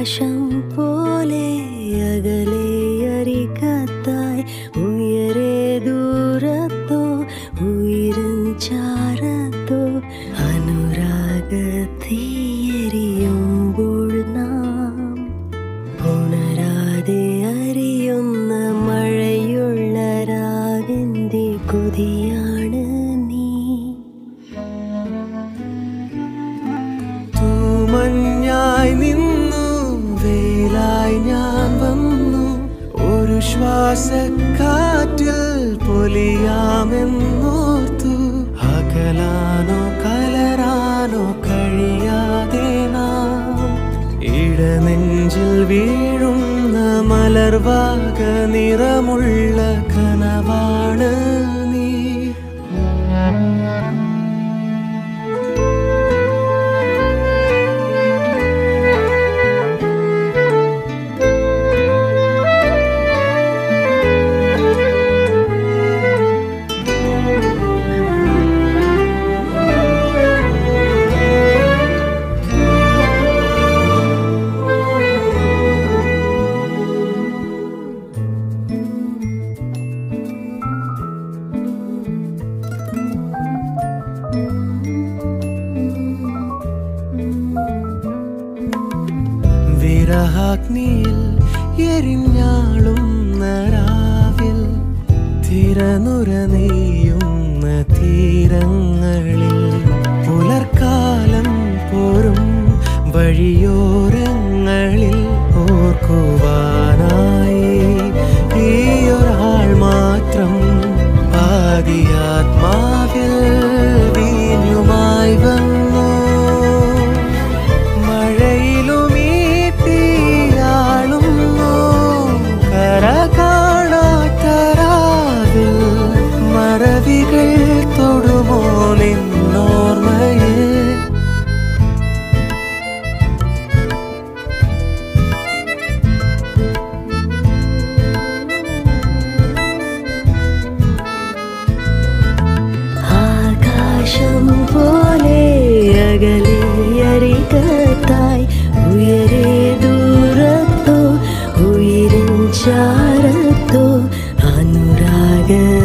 പോലെ അകലെ അരികത്തായി ഉയരെ ദൂരത്തോ ഉയരും ചാരത്തോ അനുരാഗത്തീയരിയുമ്പോൾ നാം ഉണരാതെ അറിയുന്ന മഴയുള്ള രാവിന്റെ കൊതിയാണ് ശ്വാസക്കാറ്റിൽ പൊലിയാമെന്നോർത്തു. അകലാനോ കലരാനോ കഴിയാതെ ഇടനെഞ്ചിൽ വീഴുന്ന മലർവാക നിറമുള്ള കനവാണ് വിരഹാഗ്നിയിൽ എരിഞ്ഞാളുന്ന രാവിൽ തിരനുര നെയ്യുന്ന തീരങ്ങളിൽ പോരും വഴിയോരങ്ങളിൽ ഓർക്കുവാനായി. ഈയൊരാൾ മാത്രം പാതിയാത്മാവിൽ again.